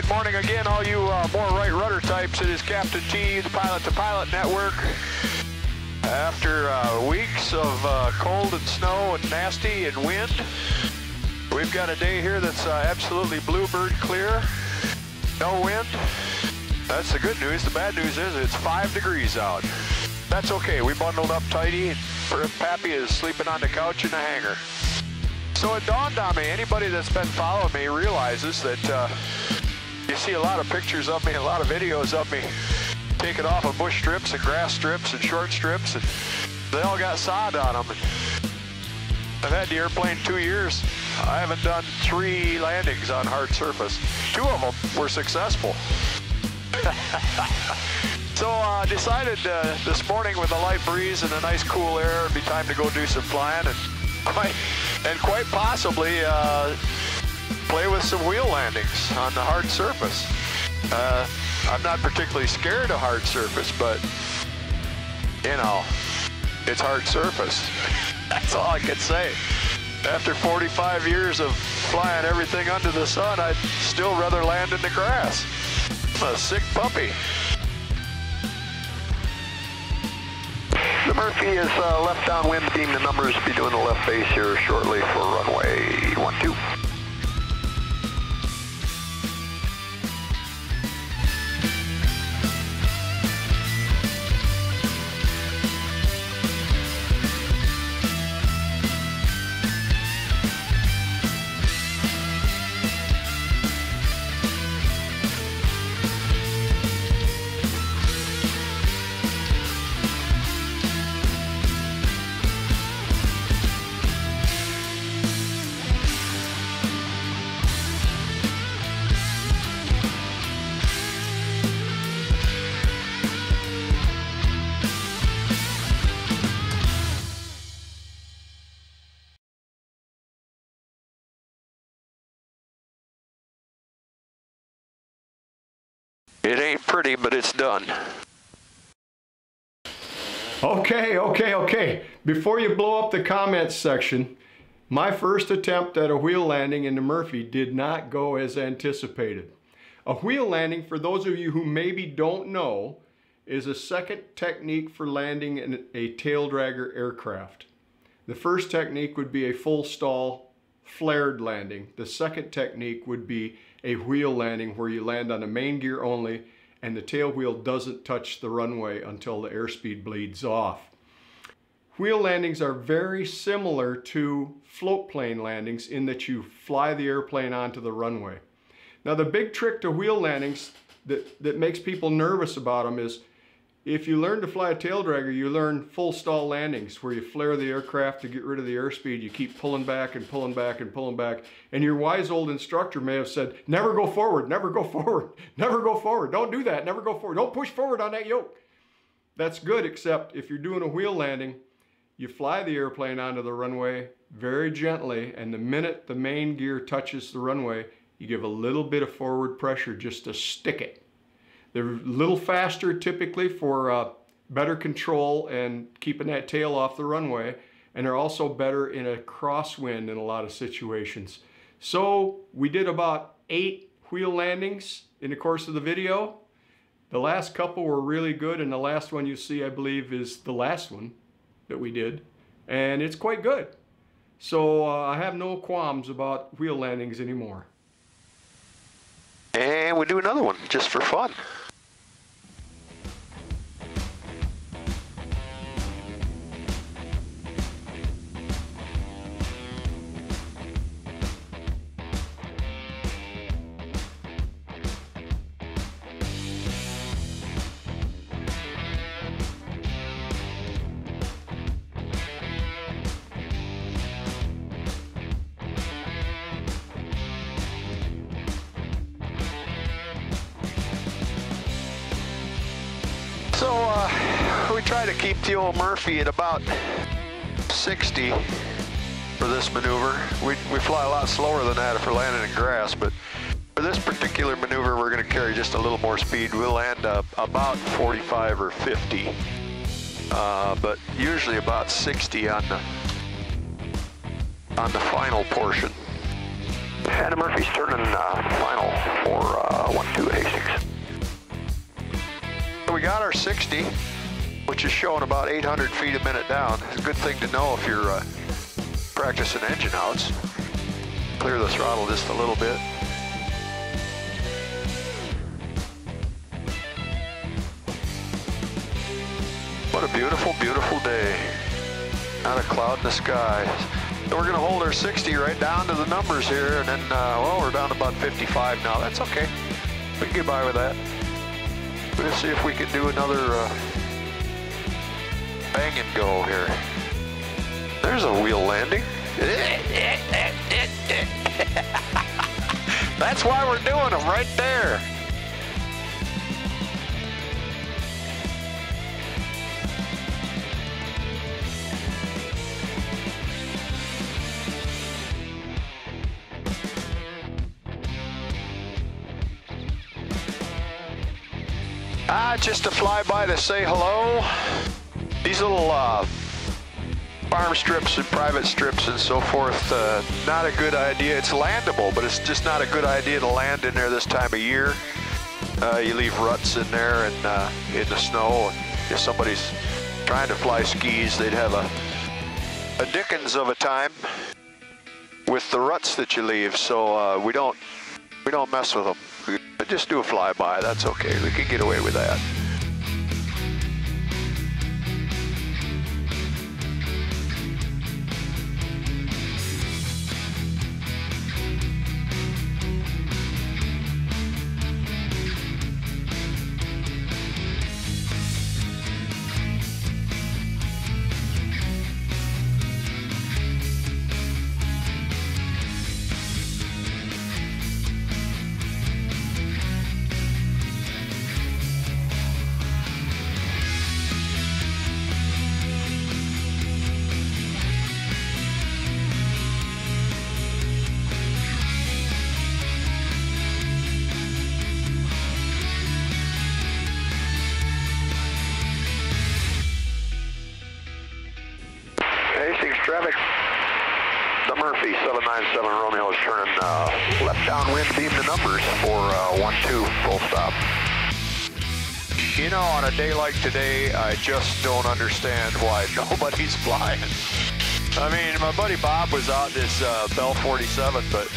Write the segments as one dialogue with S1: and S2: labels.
S1: Good morning again, all you uh, more right rudder types. It is Captain T, the Pilot to Pilot Network. After uh, weeks of uh, cold and snow and nasty and wind, we've got a day here that's uh, absolutely bluebird clear. No wind. That's the good news. The bad news is it's five degrees out. That's okay. We bundled up tighty. Pappy is sleeping on the couch in the hangar. So it dawned on me, anybody that's been following me realizes that uh, you see a lot of pictures of me, a lot of videos of me taking off of bush strips and grass strips and short strips, and they all got sod on them. I've had the airplane two years. I haven't done three landings on hard surface. Two of them were successful. so I uh, decided uh, this morning with a light breeze and a nice cool air, it'd be time to go do some flying and quite, and quite possibly uh, play with some wheel landings on the hard surface. Uh, I'm not particularly scared of hard surface, but you know, it's hard surface. That's all I can say. After 45 years of flying everything under the sun, I'd still rather land in the grass. I'm a sick puppy.
S2: The Murphy is uh, left downwind, abeam the numbers, be doing the left base here shortly for runway 12.
S1: It ain't pretty, but it's done.
S3: Okay, okay, okay. Before you blow up the comments section, my first attempt at a wheel landing in the Murphy did not go as anticipated. A wheel landing, for those of you who maybe don't know, is a second technique for landing in a tail dragger aircraft. The first technique would be a full stall flared landing. The second technique would be a wheel landing where you land on the main gear only and the tail wheel doesn't touch the runway until the airspeed bleeds off. Wheel landings are very similar to float plane landings in that you fly the airplane onto the runway. Now the big trick to wheel landings that, that makes people nervous about them is if you learn to fly a tail dragger, you learn full stall landings where you flare the aircraft to get rid of the airspeed. You keep pulling back and pulling back and pulling back. And your wise old instructor may have said, never go forward, never go forward, never go forward. Don't do that, never go forward. Don't push forward on that yoke. That's good, except if you're doing a wheel landing, you fly the airplane onto the runway very gently, and the minute the main gear touches the runway, you give a little bit of forward pressure just to stick it. They're a little faster typically for uh, better control and keeping that tail off the runway. And they're also better in a crosswind in a lot of situations. So we did about eight wheel landings in the course of the video. The last couple were really good and the last one you see I believe is the last one that we did. And it's quite good. So uh, I have no qualms about wheel landings anymore.
S1: And we do another one just for fun. Try to keep the old Murphy at about 60 for this maneuver. We, we fly a lot slower than that if we're landing in grass, but for this particular maneuver, we're going to carry just a little more speed. We'll land uh, about 45 or 50, uh, but usually about 60 on the on the final portion.
S2: Anna Murphy's turning uh, final for uh, 1-2
S1: We got our 60, which is showing about 800 feet a minute down. It's a good thing to know if you're uh, practicing engine outs. Clear the throttle just a little bit. What a beautiful, beautiful day. Not a cloud in the sky. We're gonna hold our 60 right down to the numbers here, and then, uh, well, we're down to about 55 now. That's okay. We can get by with that. We'll see if we can do another uh, bang and go here. There's a wheel landing. That's why we're doing them right there. Ah, just to fly by to say hello. These little uh, farm strips and private strips and so forth, uh, not a good idea. It's landable, but it's just not a good idea to land in there this time of year. Uh, you leave ruts in there and uh, in the snow. If somebody's trying to fly skis, they'd have a, a dickens of a time with the ruts that you leave. So uh, we don't we don't mess with them. We just do a flyby. That's okay. We can get away with that.
S2: Traffic. The Murphy 797 Romeo is turning uh, left downwind beam to numbers for uh, 1-2 full stop.
S1: You know, on a day like today, I just don't understand why nobody's flying. I mean, my buddy Bob was out this uh, Bell 47, but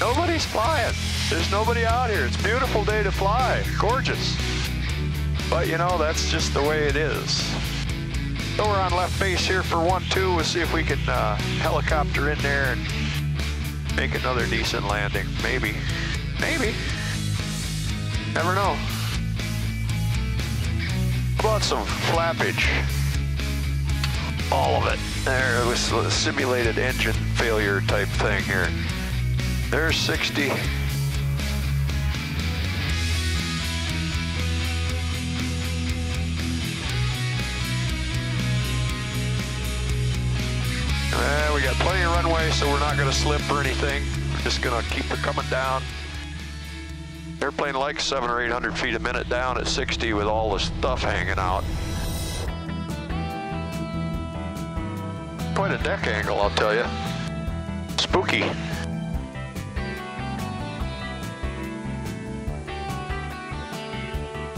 S1: nobody's flying. There's nobody out here. It's a beautiful day to fly. Gorgeous. But, you know, that's just the way it is. So we're on left base here for 1-2. We'll see if we can uh, helicopter in there and make another decent landing. Maybe. Maybe. Never know. How about some flappage? All of it. There, was a simulated engine failure type thing here. There's 60. Plenty of runway, so we're not going to slip or anything. Just going to keep it coming down. Airplane like seven or 800 feet a minute down at 60 with all the stuff hanging out. Quite a deck angle, I'll tell you. Spooky.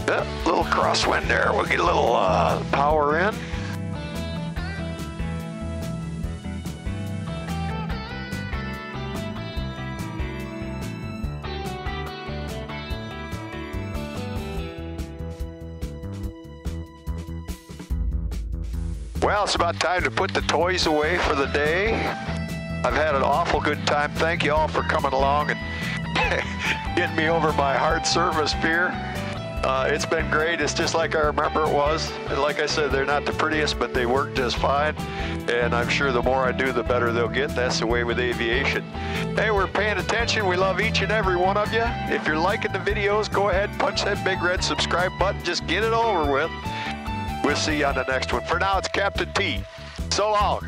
S1: Yeah, little crosswind there. We'll get a little uh, power in. Well, it's about time to put the toys away for the day. I've had an awful good time. Thank you all for coming along and getting me over my hard service fear. Uh, it's been great. It's just like I remember it was. And like I said, they're not the prettiest, but they work just fine. And I'm sure the more I do, the better they'll get. That's the way with aviation. Hey, we're paying attention. We love each and every one of you. If you're liking the videos, go ahead, punch that big red subscribe button. Just get it over with. We'll see you on the next one. For now, it's Captain T. So long.